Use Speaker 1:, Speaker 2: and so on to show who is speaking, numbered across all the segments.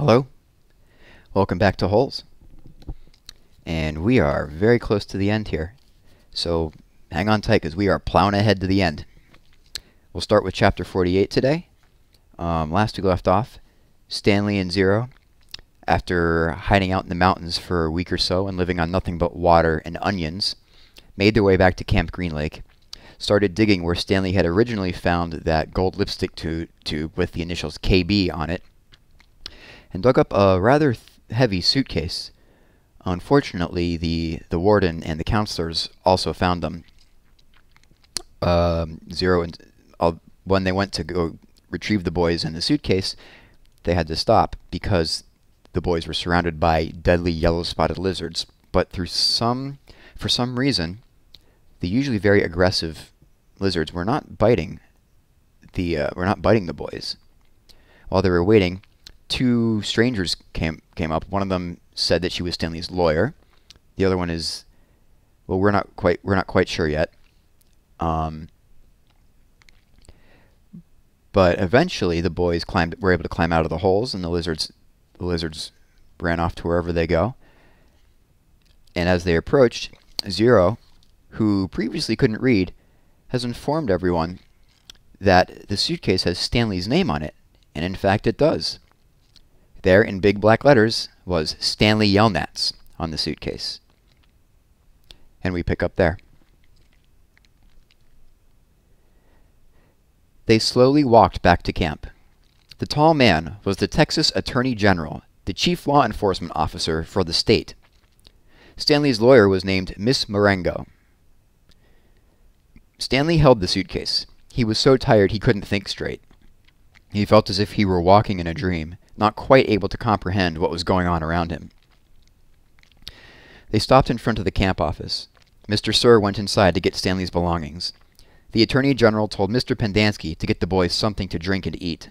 Speaker 1: Hello, welcome back to Holes. And we are very close to the end here. So hang on tight because we are plowing ahead to the end. We'll start with chapter 48 today. Um, last we left off, Stanley and Zero, after hiding out in the mountains for a week or so and living on nothing but water and onions, made their way back to Camp Green Lake, started digging where Stanley had originally found that gold lipstick tube with the initials KB on it, and dug up a rather heavy suitcase. Unfortunately, the, the warden and the counselors also found them. Um, Zero and uh, when they went to go retrieve the boys and the suitcase, they had to stop because the boys were surrounded by deadly yellow-spotted lizards. But through some, for some reason, the usually very aggressive lizards were not biting the uh, were not biting the boys. While they were waiting, two strangers came came up. One of them said that she was Stanley's lawyer. The other one is, well, we're not quite we're not quite sure yet. Um, but eventually, the boys climbed were able to climb out of the holes, and the lizards the lizards ran off to wherever they go. And as they approached, Zero, who previously couldn't read, has informed everyone that the suitcase has Stanley's name on it, and in fact it does. There, in big black letters, was Stanley Yelnats on the suitcase. And we pick up there. They slowly walked back to camp. The tall man was the Texas Attorney General, the chief law enforcement officer for the state. Stanley's lawyer was named Miss Morengo. Stanley held the suitcase. He was so tired he couldn't think straight. He felt as if he were walking in a dream, not quite able to comprehend what was going on around him. They stopped in front of the camp office. Mr. Sir went inside to get Stanley's belongings. The Attorney General told Mr. Pendanski to get the boys something to drink and eat.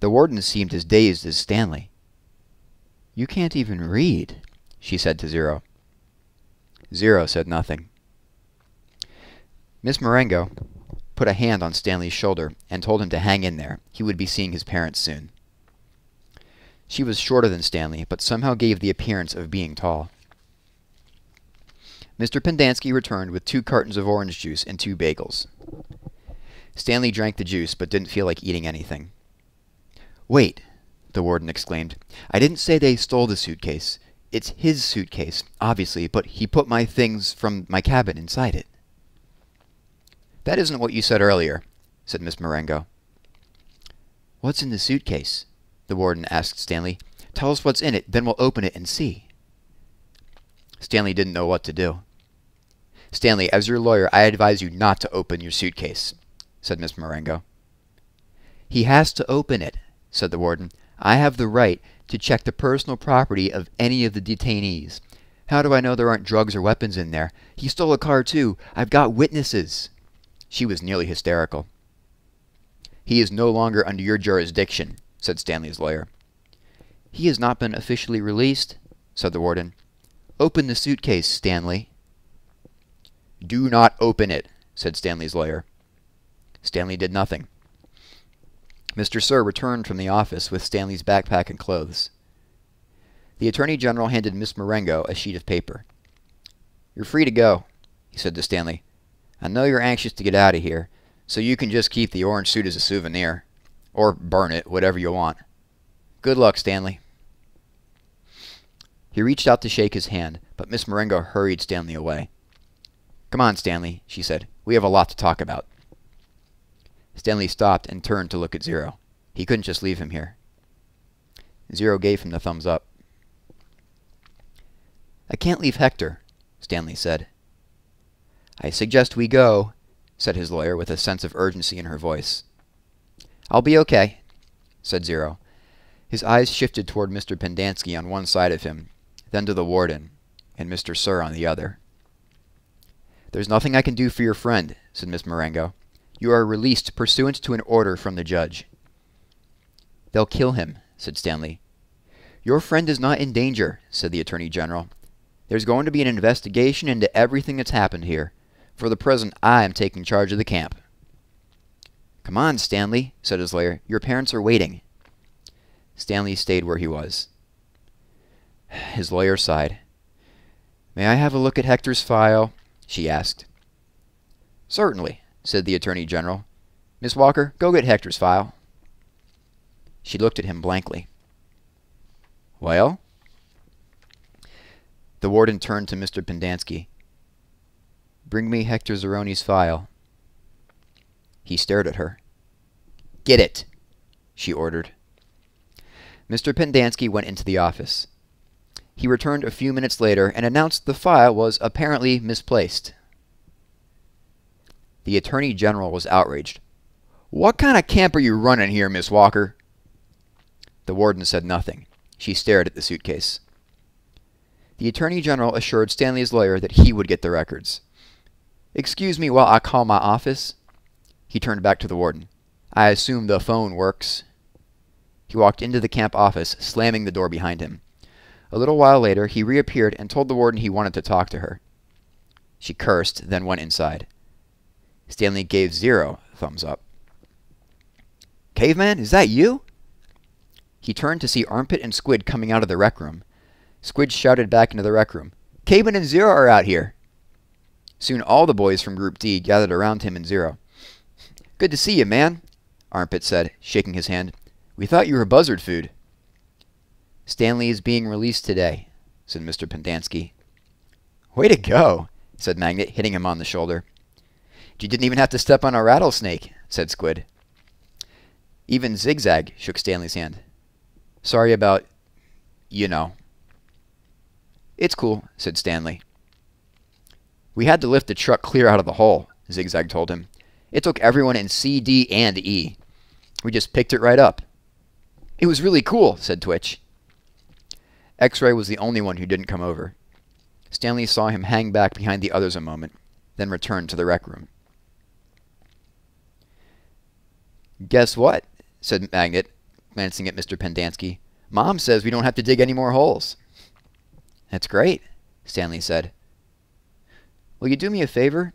Speaker 1: The warden seemed as dazed as Stanley. You can't even read, she said to Zero. Zero said nothing. Miss Morengo put a hand on Stanley's shoulder and told him to hang in there. He would be seeing his parents soon. She was shorter than Stanley, but somehow gave the appearance of being tall. Mr. Pendanski returned with two cartons of orange juice and two bagels. Stanley drank the juice, but didn't feel like eating anything. Wait, the warden exclaimed. I didn't say they stole the suitcase. It's his suitcase, obviously, but he put my things from my cabin inside it. That isn't what you said earlier, said Miss Morengo. What's in the suitcase? The warden asked Stanley. Tell us what's in it, then we'll open it and see. Stanley didn't know what to do. Stanley, as your lawyer, I advise you not to open your suitcase, said Miss Morengo. He has to open it, said the warden. I have the right to check the personal property of any of the detainees. How do I know there aren't drugs or weapons in there? He stole a car, too. I've got witnesses. She was nearly hysterical. He is no longer under your jurisdiction, said Stanley's lawyer. He has not been officially released, said the warden. Open the suitcase, Stanley. Do not open it, said Stanley's lawyer. Stanley did nothing. Mr. Sir returned from the office with Stanley's backpack and clothes. The Attorney General handed Miss Morengo a sheet of paper. You're free to go, he said to Stanley. I know you're anxious to get out of here, so you can just keep the orange suit as a souvenir. Or burn it, whatever you want. Good luck, Stanley. He reached out to shake his hand, but Miss Morengo hurried Stanley away. Come on, Stanley, she said. We have a lot to talk about. Stanley stopped and turned to look at Zero. He couldn't just leave him here. Zero gave him the thumbs up. I can't leave Hector, Stanley said. I suggest we go, said his lawyer with a sense of urgency in her voice. I'll be okay, said Zero. His eyes shifted toward Mr. Pendanski on one side of him, then to the warden, and Mr. Sir on the other. There's nothing I can do for your friend, said Miss Morengo. You are released pursuant to an order from the judge. They'll kill him, said Stanley. Your friend is not in danger, said the Attorney General. There's going to be an investigation into everything that's happened here. For the present, I am taking charge of the camp. Come on, Stanley, said his lawyer. Your parents are waiting. Stanley stayed where he was. His lawyer sighed. May I have a look at Hector's file? she asked. Certainly, said the Attorney General. Miss Walker, go get Hector's file. She looked at him blankly. Well? The warden turned to Mr. Pendanski. Bring me Hector Zeroni's file. He stared at her. Get it, she ordered. Mr. Pendanski went into the office. He returned a few minutes later and announced the file was apparently misplaced. The Attorney General was outraged. What kind of camp are you running here, Miss Walker? The warden said nothing. She stared at the suitcase. The Attorney General assured Stanley's lawyer that he would get the records. Excuse me while I call my office. He turned back to the warden. I assume the phone works. He walked into the camp office, slamming the door behind him. A little while later, he reappeared and told the warden he wanted to talk to her. She cursed, then went inside. Stanley gave zero thumbs up. Caveman, is that you? He turned to see Armpit and Squid coming out of the rec room. Squid shouted back into the rec room. Caveman and Zero are out here. Soon all the boys from Group D gathered around him and Zero. Good to see you, man, Armpit said, shaking his hand. We thought you were buzzard food. Stanley is being released today, said Mr. Pendanski. Way to go, said Magnet, hitting him on the shoulder. You didn't even have to step on a rattlesnake, said Squid. Even Zigzag shook Stanley's hand. Sorry about, you know. It's cool, said Stanley. We had to lift the truck clear out of the hole, Zigzag told him. It took everyone in C, D, and E. We just picked it right up. It was really cool, said Twitch. X-Ray was the only one who didn't come over. Stanley saw him hang back behind the others a moment, then returned to the rec room. Guess what? said Magnet, glancing at Mr. Pendanski. Mom says we don't have to dig any more holes. That's great, Stanley said. Will you do me a favor?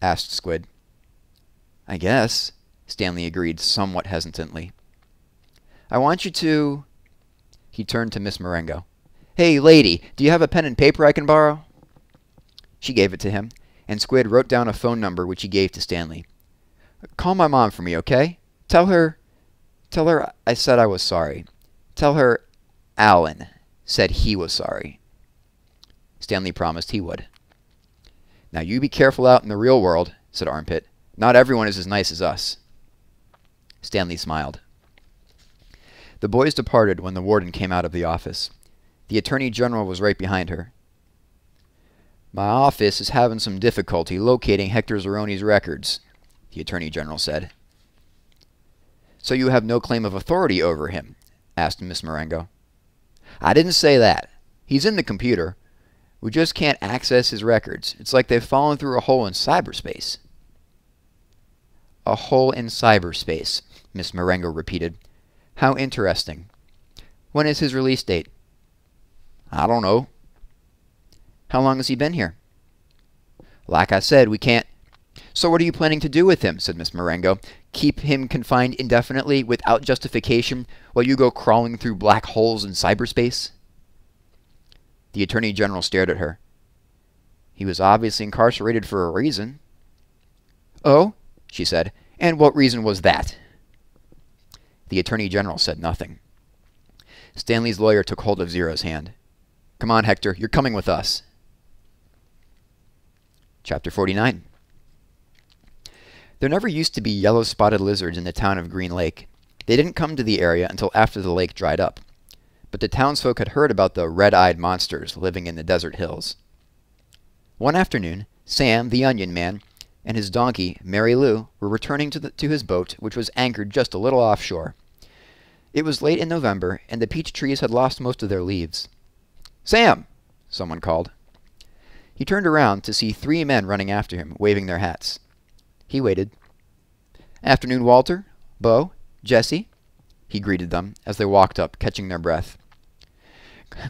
Speaker 1: asked Squid. I guess, Stanley agreed somewhat hesitantly. I want you to... He turned to Miss Morengo. Hey, lady, do you have a pen and paper I can borrow? She gave it to him, and Squid wrote down a phone number which he gave to Stanley. Call my mom for me, okay? Tell her... Tell her I said I was sorry. Tell her Alan said he was sorry. Stanley promised he would. Now you be careful out in the real world, said Armpit. Not everyone is as nice as us. Stanley smiled. The boys departed when the warden came out of the office. The Attorney General was right behind her. My office is having some difficulty locating Hector Zeroni's records, the Attorney General said. So you have no claim of authority over him? asked Miss Morengo. I didn't say that. He's in the computer. We just can't access his records. It's like they've fallen through a hole in cyberspace. A hole in cyberspace, Miss Morengo repeated. How interesting. When is his release date? I don't know. How long has he been here? Like I said, we can't... So what are you planning to do with him? said Miss Morengo. Keep him confined indefinitely without justification while you go crawling through black holes in cyberspace? The Attorney General stared at her. He was obviously incarcerated for a reason. Oh, she said, and what reason was that? The Attorney General said nothing. Stanley's lawyer took hold of Zero's hand. Come on, Hector, you're coming with us. Chapter 49 There never used to be yellow-spotted lizards in the town of Green Lake. They didn't come to the area until after the lake dried up but the townsfolk had heard about the red-eyed monsters living in the desert hills. One afternoon, Sam, the onion man, and his donkey, Mary Lou, were returning to, the, to his boat, which was anchored just a little offshore. It was late in November, and the peach trees had lost most of their leaves. Sam! someone called. He turned around to see three men running after him, waving their hats. He waited. Afternoon, Walter, Bo, Jesse, he greeted them as they walked up, catching their breath.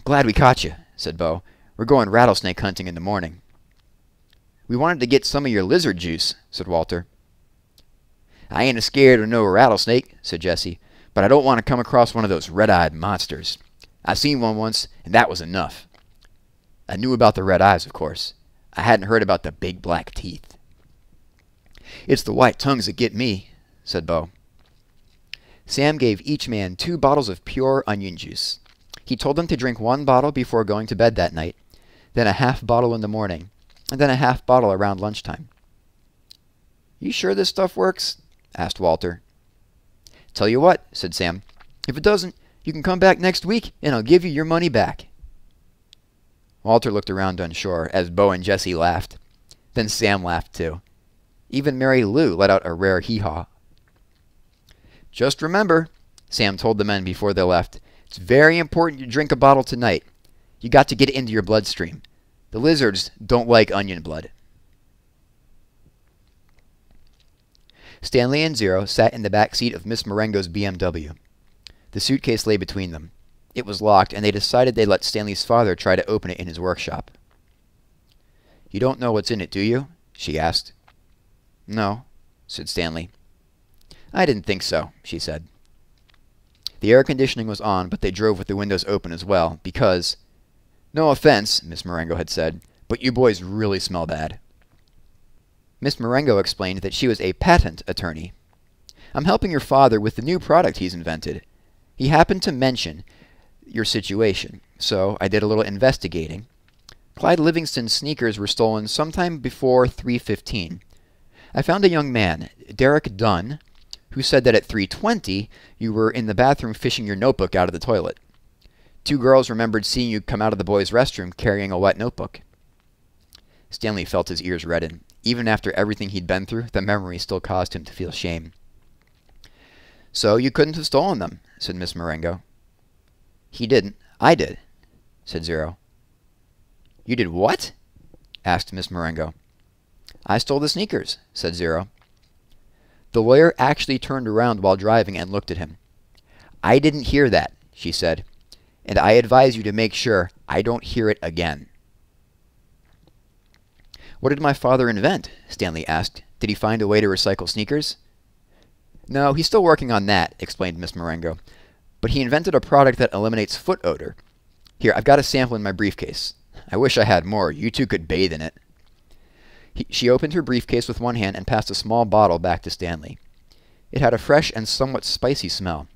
Speaker 1: Glad we caught you, said Bo. We're going rattlesnake hunting in the morning. We wanted to get some of your lizard juice, said Walter. I ain't a scared of no rattlesnake, said Jesse, but I don't want to come across one of those red-eyed monsters. I seen one once, and that was enough. I knew about the red eyes, of course. I hadn't heard about the big black teeth. It's the white tongues that get me, said Bo. Sam gave each man two bottles of pure onion juice. He told them to drink one bottle before going to bed that night, then a half bottle in the morning, and then a half bottle around lunchtime. You sure this stuff works? asked Walter. Tell you what, said Sam. If it doesn't, you can come back next week, and I'll give you your money back. Walter looked around unsure as Bo and Jesse laughed. Then Sam laughed too. Even Mary Lou let out a rare hee-haw. Just remember, Sam told the men before they left, it's very important you drink a bottle tonight. You got to get it into your bloodstream. The lizards don't like onion blood. Stanley and Zero sat in the back seat of Miss Morengo's BMW. The suitcase lay between them. It was locked, and they decided they'd let Stanley's father try to open it in his workshop. You don't know what's in it, do you? she asked. No, said Stanley. I didn't think so, she said. The air conditioning was on, but they drove with the windows open as well, because... No offense, Miss Morengo had said, but you boys really smell bad. Miss Morengo explained that she was a patent attorney. I'm helping your father with the new product he's invented. He happened to mention your situation, so I did a little investigating. Clyde Livingston's sneakers were stolen sometime before 315. I found a young man, Derrick Dunne, who said that at 320 you were in the bathroom fishing your notebook out of the toilet. Two girls remembered seeing you come out of the boys' restroom carrying a wet notebook. Stanley felt his ears redden. Even after everything he'd been through, the memory still caused him to feel shame. So you couldn't have stolen them, said Miss Morengo. He didn't. I did, said Zero. You did what? asked Miss Morengo. I stole the sneakers, said Zero. The lawyer actually turned around while driving and looked at him. I didn't hear that, she said, and I advise you to make sure I don't hear it again. What did my father invent? Stanley asked. Did he find a way to recycle sneakers? No, he's still working on that, explained Miss Morengo. But he invented a product that eliminates foot odor. Here, I've got a sample in my briefcase. I wish I had more. You two could bathe in it. He, she opened her briefcase with one hand and passed a small bottle back to Stanley. It had a fresh and somewhat spicy smell.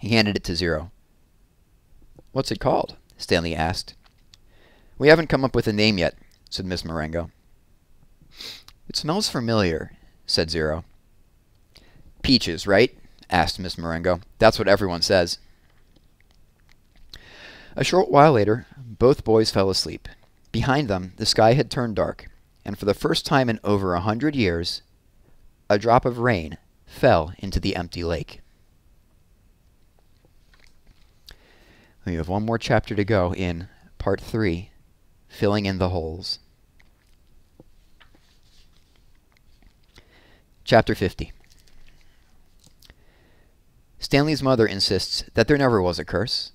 Speaker 1: He handed it to Zero. What's it called? Stanley asked. We haven't come up with a name yet, said Miss Morengo. It smells familiar, said Zero. Peaches, right? asked Miss Morengo. That's what everyone says. A short while later, both boys fell asleep. Behind them, the sky had turned dark, and for the first time in over a hundred years, a drop of rain fell into the empty lake. We have one more chapter to go in part three, filling in the holes. Chapter 50 Stanley's mother insists that there never was a curse.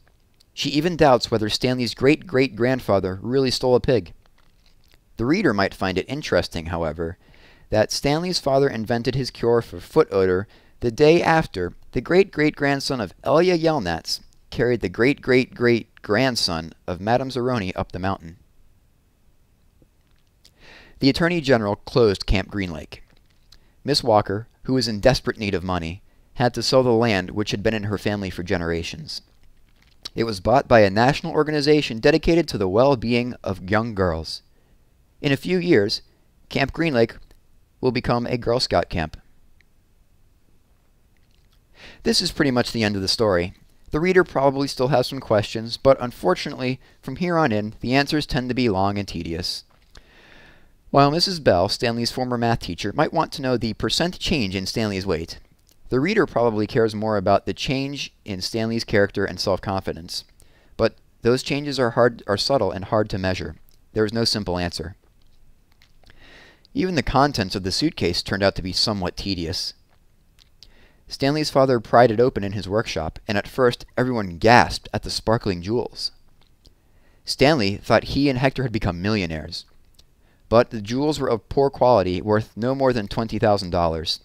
Speaker 1: She even doubts whether Stanley's great-great-grandfather really stole a pig. The reader might find it interesting, however, that Stanley's father invented his cure for foot odor the day after the great-great-grandson of Elya Yelnats carried the great-great-great-grandson of Madame Zeroni up the mountain. The Attorney General closed Camp Green Lake. Miss Walker, who was in desperate need of money, had to sell the land which had been in her family for generations. It was bought by a national organization dedicated to the well-being of young girls. In a few years, Camp Green Lake will become a Girl Scout camp. This is pretty much the end of the story. The reader probably still has some questions, but unfortunately, from here on in, the answers tend to be long and tedious. While Mrs. Bell, Stanley's former math teacher, might want to know the percent change in Stanley's weight, the reader probably cares more about the change in Stanley's character and self-confidence. But those changes are hard are subtle and hard to measure. There is no simple answer. Even the contents of the suitcase turned out to be somewhat tedious. Stanley's father pried it open in his workshop, and at first everyone gasped at the sparkling jewels. Stanley thought he and Hector had become millionaires but the jewels were of poor quality, worth no more than $20,000.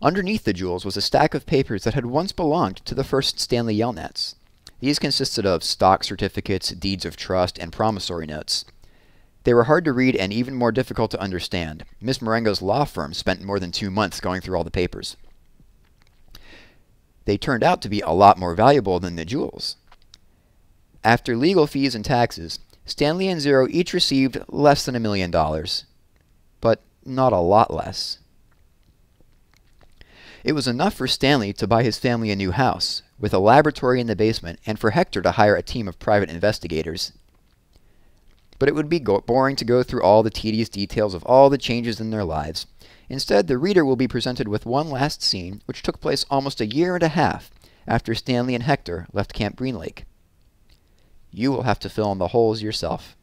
Speaker 1: Underneath the jewels was a stack of papers that had once belonged to the first Stanley Yelnats. These consisted of stock certificates, deeds of trust, and promissory notes. They were hard to read and even more difficult to understand. Miss Morengo's law firm spent more than two months going through all the papers. They turned out to be a lot more valuable than the jewels. After legal fees and taxes, Stanley and Zero each received less than a million dollars. But not a lot less. It was enough for Stanley to buy his family a new house, with a laboratory in the basement, and for Hector to hire a team of private investigators. But it would be boring to go through all the tedious details of all the changes in their lives. Instead, the reader will be presented with one last scene, which took place almost a year and a half after Stanley and Hector left Camp Green Lake. You will have to fill in the holes yourself.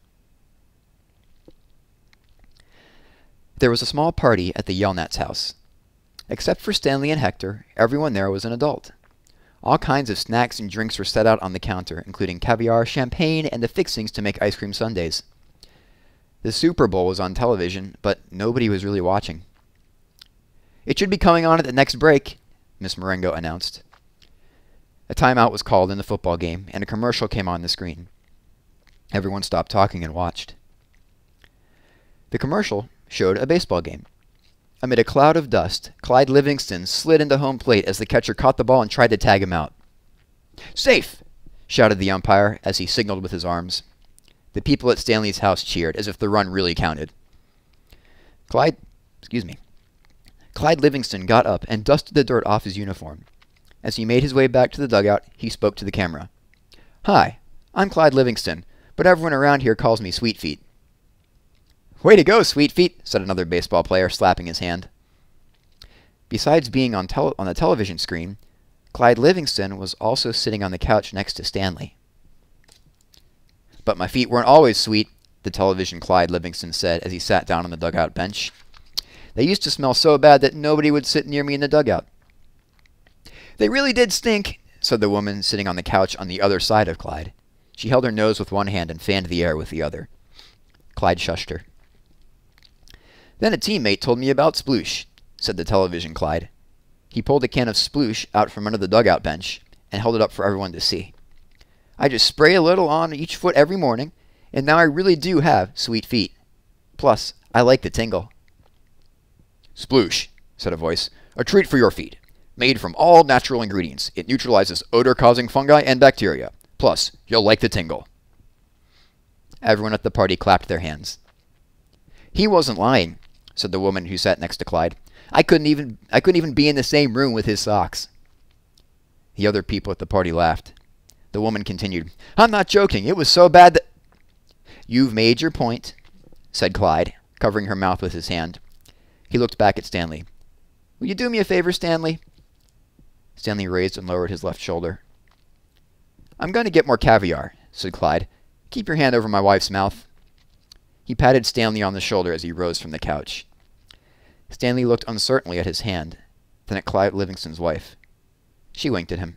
Speaker 1: There was a small party at the Yelnats' house. Except for Stanley and Hector, everyone there was an adult. All kinds of snacks and drinks were set out on the counter, including caviar, champagne, and the fixings to make ice cream sundaes. The Super Bowl was on television, but nobody was really watching. It should be coming on at the next break, Miss Morengo announced. A timeout was called in the football game, and a commercial came on the screen. Everyone stopped talking and watched. The commercial showed a baseball game. Amid a cloud of dust, Clyde Livingston slid into home plate as the catcher caught the ball and tried to tag him out. Safe! shouted the umpire as he signaled with his arms. The people at Stanley's house cheered as if the run really counted. Clyde, excuse me. Clyde Livingston got up and dusted the dirt off his uniform. As he made his way back to the dugout, he spoke to the camera. Hi, I'm Clyde Livingston, but everyone around here calls me Sweet Feet. Way to go, Sweet Feet, said another baseball player, slapping his hand. Besides being on, on the television screen, Clyde Livingston was also sitting on the couch next to Stanley. But my feet weren't always sweet, the television Clyde Livingston said as he sat down on the dugout bench. They used to smell so bad that nobody would sit near me in the dugout. They really did stink, said the woman sitting on the couch on the other side of Clyde. She held her nose with one hand and fanned the air with the other. Clyde shushed her. Then a teammate told me about sploosh, said the television Clyde. He pulled a can of sploosh out from under the dugout bench and held it up for everyone to see. I just spray a little on each foot every morning, and now I really do have sweet feet. Plus, I like the tingle. Sploosh, said a voice. A treat for your feet. Made from all natural ingredients, it neutralizes odor-causing fungi and bacteria. Plus, you'll like the tingle. Everyone at the party clapped their hands. He wasn't lying said the woman who sat next to Clyde. I couldn't even I couldn't even be in the same room with his socks. The other people at the party laughed. The woman continued, I'm not joking. It was so bad that You've made your point, said Clyde, covering her mouth with his hand. He looked back at Stanley. Will you do me a favor, Stanley? Stanley raised and lowered his left shoulder. I'm going to get more caviar, said Clyde. Keep your hand over my wife's mouth. He patted Stanley on the shoulder as he rose from the couch. Stanley looked uncertainly at his hand, then at Clyde Livingston's wife. She winked at him.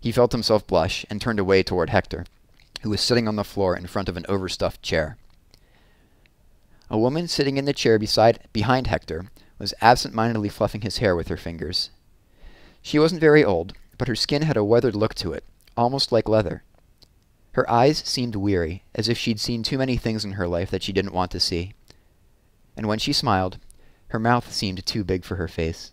Speaker 1: He felt himself blush and turned away toward Hector, who was sitting on the floor in front of an overstuffed chair. A woman sitting in the chair beside behind Hector was absent-mindedly fluffing his hair with her fingers. She wasn't very old, but her skin had a weathered look to it, almost like leather. Her eyes seemed weary, as if she'd seen too many things in her life that she didn't want to see. And when she smiled, her mouth seemed too big for her face.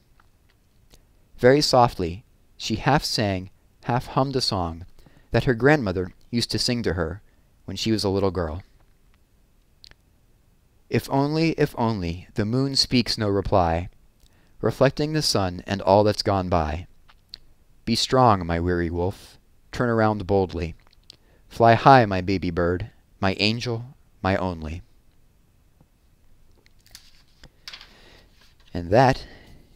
Speaker 1: Very softly, she half sang, half hummed a song that her grandmother used to sing to her when she was a little girl. If only, if only, the moon speaks no reply, reflecting the sun and all that's gone by. Be strong, my weary wolf, turn around boldly. Fly high, my baby bird, my angel, my only. And that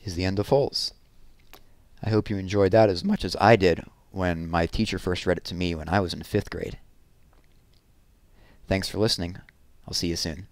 Speaker 1: is the end of Holes. I hope you enjoyed that as much as I did when my teacher first read it to me when I was in fifth grade. Thanks for listening. I'll see you soon.